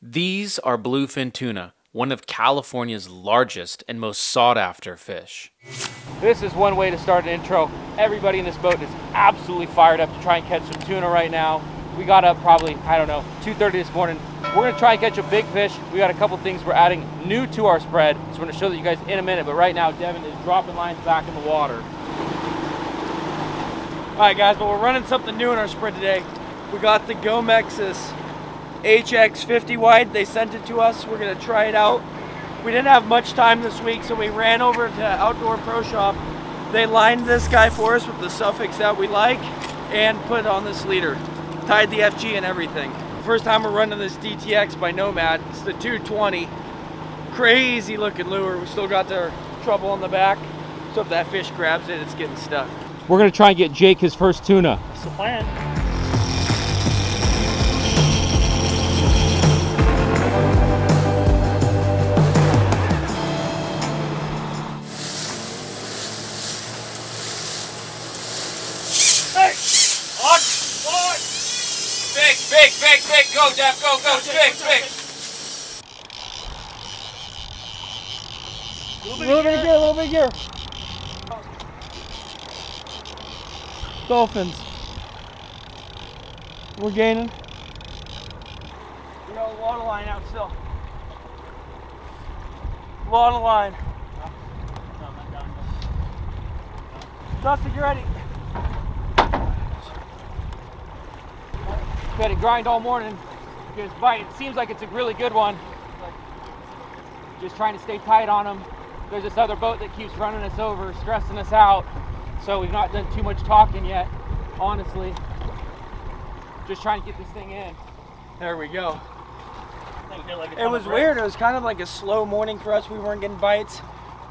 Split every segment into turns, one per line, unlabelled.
These are bluefin tuna, one of California's largest and most sought after fish.
This is one way to start an intro. Everybody in this boat is absolutely fired up to try and catch some tuna right now. We got up probably, I don't know, 2.30 this morning. We're gonna try and catch a big fish. We got a couple things we're adding new to our spread. So we're gonna show that you guys in a minute, but right now Devin is dropping lines back in the water.
All right, guys, but we're running something new in our spread today. We got the Gomexus HX50 wide. They sent it to us. We're gonna try it out. We didn't have much time this week, so we ran over to Outdoor Pro Shop. They lined this guy for us with the Sufix that we like and put on this leader. Tied the FG and everything. First time we're running this DTX by Nomad. It's the 220. Crazy looking lure. We still got the treble on the back. So if that fish grabs it, it's getting stuck.
We're gonna try and get Jake his first tuna.
That's the plan.
Big, big, big, go, Dev, go, go, it's big, big.
A little bit of gear, a little bit of gear. Dolphins. We're gaining. We got a lot line out still. A lot of line. Dustin, you ready?
We had to grind all morning. Get his bite. It seems like it's a really good one. Just trying to stay tight on him. There's this other boat that keeps running us over, stressing us out. So we've not done too much talking yet, honestly. Just trying to get this thing in.
There we go. It was weird. It was kind of like a slow morning for us. We weren't getting bites.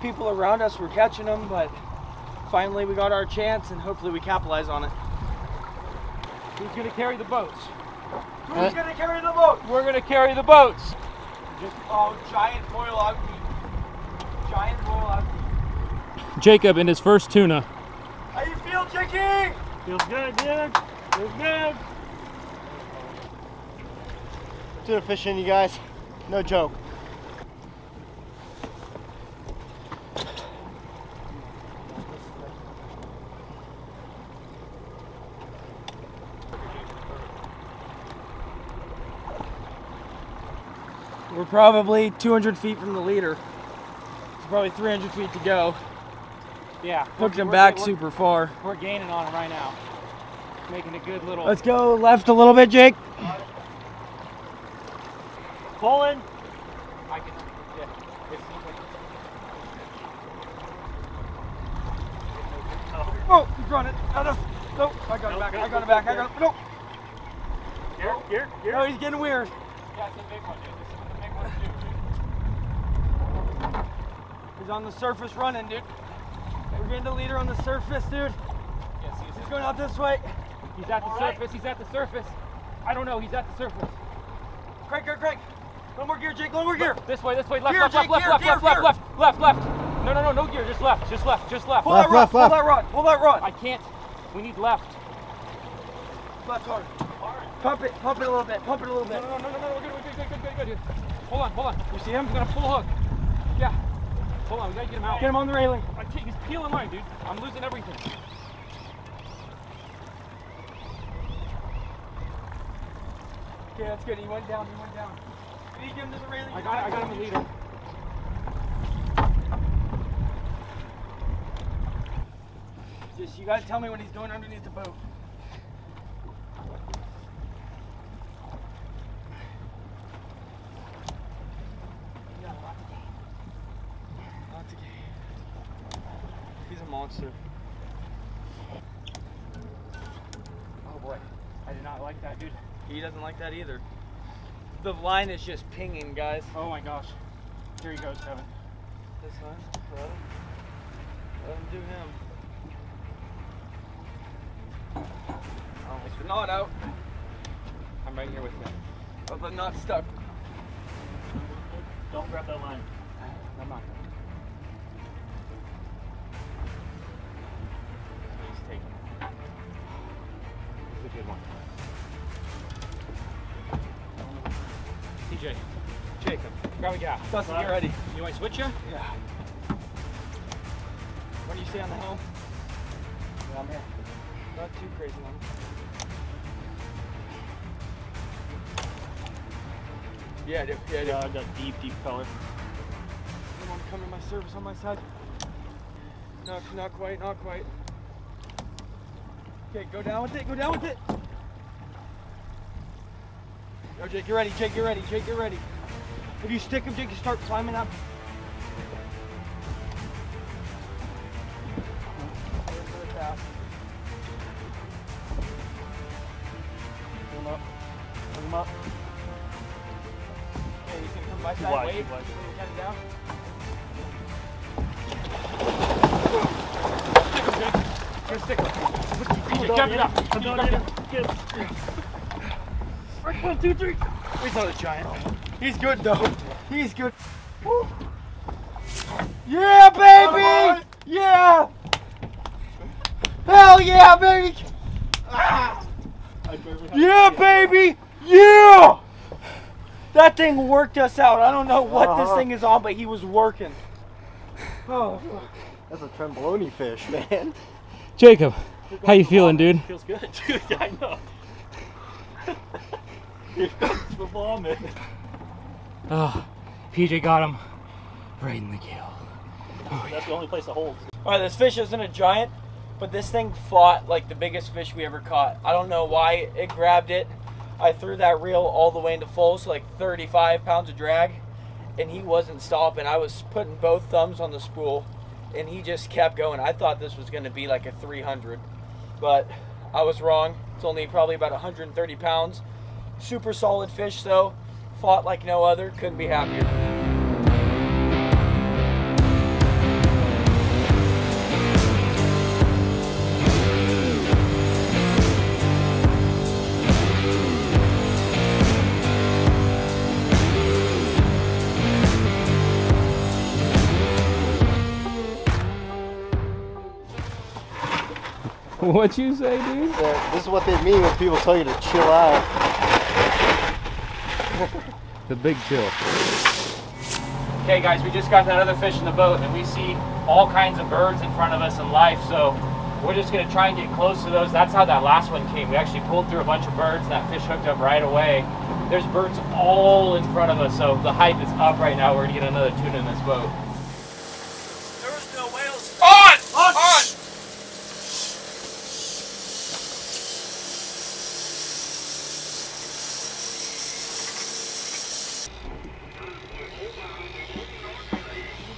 People around us were catching them, but finally we got our chance and hopefully we capitalize on it.
Who's gonna carry the boats?
Who's gonna carry the boats?
We're gonna carry the boats.
Just oh, giant foil out deep. Giant foil out deep.
Jacob and his first tuna.
How you feel, Chicky?
Feels good, dude. Feels good. Tuna fishing, you guys. No joke.
We're probably 200 feet from the leader. It's probably 300 feet to go.
Yeah.
Hooked him back super far.
We're gaining on him right now. Making a good little.
Let's go left a little bit, Jake.
Pulling.
I can. Yeah. It seems like
Oh, he's running. No, no, no. I got it back. I got it back. I got it. No.
Here, here, here.
No, he's getting weird.
Yeah, it's a big one, dude. This is a big one, too.
He's on the surface running, dude. We're getting the leader on the surface, dude.
Yes, he's,
He's going out this way.
he's at the
All right.
surface. He's at the surface. I don't know. He's at the surface.
Craig, Craig, Craig. No more gear, Jake. No more gear.
This way, this way. Left,
Gear,
left, left,
Jake,
left,
gear,
left,
gear,
left, left,
gear.
left, left, left. No, no, no, no gear. Just left, just left, just left.
Pull
Left,
that rod.
left,
Pull that rod. Pull that rod.
I can't. We need left.
Left hard. Pump it. Pump it a little bit. Pump it a little bit.
no, no, no, no, no. We're good, we're good, good, good, good, good. Hold on, hold on.
You see him?
I'm gonna pull a hook. Hold on. We gotta get him out.
Get him on the railing.
I can't, he's peeling line, dude. I'm losing everything.
Okay, that's good. He went down. He went down. Can you get him to the railing?
I got, I got him the leader.
Just you gotta tell me when he's going underneath the boat. Not to get- He's a monster.
Oh boy, I did not like that, dude.
He doesn't like that either. The line is just pinging, guys.
Oh my gosh. Here he goes, Kevin.
This one. Let him, let him do him. Oh, it's the knot out.
I'm right here with him.
But the knot's stuck.
Don't grab that line.
I'm not. It's a good one. See, TJ, Jacob, grab a gaff.
Dustin, get ready.
You want to switch ya?
Yeah. When do you stay on the helm,
Yeah, I'm here.
not too crazy on. Yeah, I do. Yeah, I do.
Yeah, I got deep, deep color.
You want come to my service on my side? No, not quite, not quite. Okay, go down with it, go down with it. Go, Jake, get ready, Jake, get ready, Jake, get ready. If you stick him, Jake, you start climbing up. Really fast.
Pull him up. Pull him up.
Okay, he's gonna come my
Too
side,
wide,
wait,
too wide.
put your head down.
Good stick. Jump
on,
it up.
I'm not in. Get him. Right, one, two, three.
He's not a giant. He's good though. He's good. Woo. Yeah, baby! Yeah! Hell yeah, baby!
I barely have
Yeah, baby! Yeah! That thing worked us out. I don't know what this
Uh-huh.
thing is on, but he was working. Oh,
That's a trenbolone fish, man.
Jacob, how you feeling, dude?
Feels good, dude. Yeah, I know. The vomit.
Oh, PJ got him right in the gill.
Oh, That's the only place it holds.
All right, this fish isn't a giant, but this thing fought like the biggest fish we ever caught. I don't know why it grabbed it. I threw that reel all the way into full, so like 35 pounds of drag, and he wasn't stopping. I was putting both thumbs on the spool, and he just kept going. I thought this was going to be like a 300, but I was wrong. It's only probably about 130 pounds. Super solid fish, though. Fought like no other. Couldn't be happier.
What you say, dude?
Yeah, this is what they mean when people tell you to chill out.
The big chill. Okay, guys, we just got that other fish in the boat, and we see all kinds of birds in front of us in life. So we're just gonna try and get close to those. That's how that last one came. We actually pulled through a bunch of birds, and that fish hooked up right away. There's birds all in front of us, so the height is up right now. We're gonna get another tuna in this boat.
There was no whales.
On! On!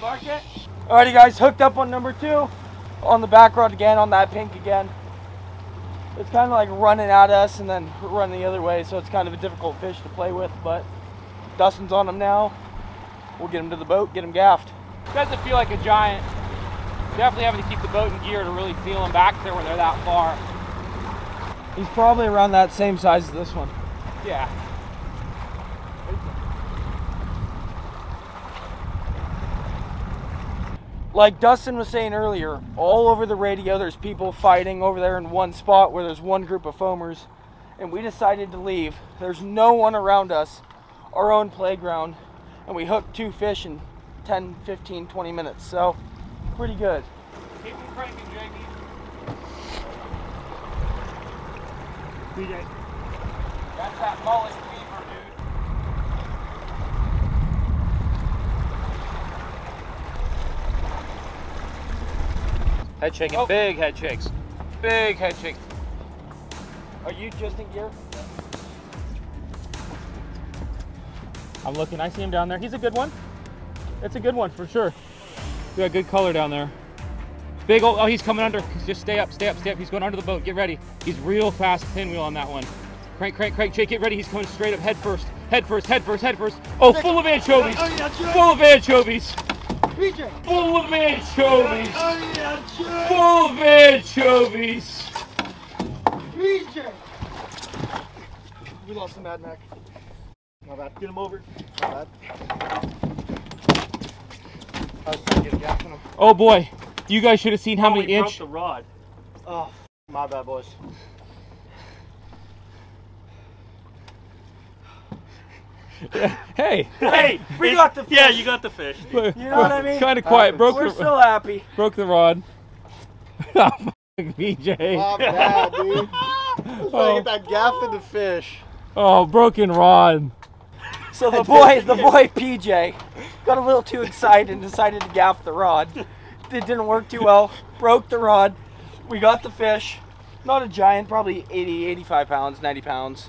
Mark it. Alrighty guys, hooked up on number two. On the back rod again, on that pink again. It's kind of like running at us and then running the other way, so it's kind of a difficult fish to play with, but Dustin's on him now. We'll get him to the boat, get him gaffed.
Doesn't feel like a giant. Definitely having to keep the boat in gear to really feel them back there when they're that far.
He's probably around that same size as this one.
Yeah.
Like Dustin was saying earlier, all over the radio there's people fighting over there in one spot where there's one group of foamers. And we decided to leave. There's no one around us, our own playground. And we hooked two fish in 10, 15, 20 minutes. So, pretty good.
Keep them cranking, Jakey.
BJ.
That's that mullet Head shaking,
Oh.
big head shakes. Big head shakes.
Are you just in gear?
I'm looking, I see him down there. He's a good one. It's a good one for sure. Got good color down there. Big old, oh, he's coming under. Just stay up, stay up, stay up. He's going under the boat. Get ready. He's real fast pinwheel on that one. Crank, crank, crank. Jake, get ready. He's coming straight up head first. Head first, head first, head first. Oh, full of anchovies.
Oh, yeah.
Full of anchovies.
BJ.
Full of anchovies.
Oh, yeah,
Full of anchovies.
BJ. We lost the Mad Mac. My bad. Get him over. My bad. I was trying to get a gap on him.
Oh boy, you guys should have seen how oh, many inch.
the rod. Oh, my bad, boys.
Hey,
Hey, we got the fish.
Yeah, you got the fish.
You know what I mean?
kind of quiet. Broke
We're
the
still happy.
broke the rod. oh, BJ.
Not bad, dude. Let's try to get oh. that gaff in the fish.
Oh, broken rod.
So the boy, the boy PJ, got a little too excited and decided to gaff the rod. It didn't work too well. Broke the rod. We got the fish. Not a giant, probably 80, 85 pounds, 90 pounds.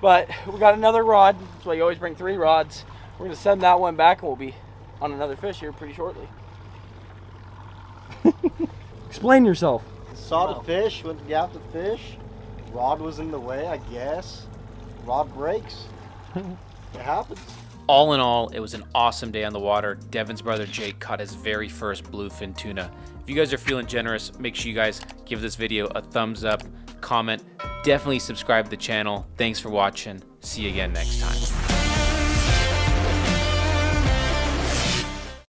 But we got another rod. That's why you always bring three rods. We're gonna send that one back, and we'll be on another fish here pretty shortly. Explain yourself.
Saw the fish, went to gaff the fish. Rod was in the way, I guess. Rod breaks. it happens.
All in all, it was an awesome day on the water. Devin's brother Jake caught his very first bluefin tuna. If you guys are feeling generous, make sure you guys give this video a thumbs up, comment, definitely subscribe to the channel. Thanks for watching. See you again next time.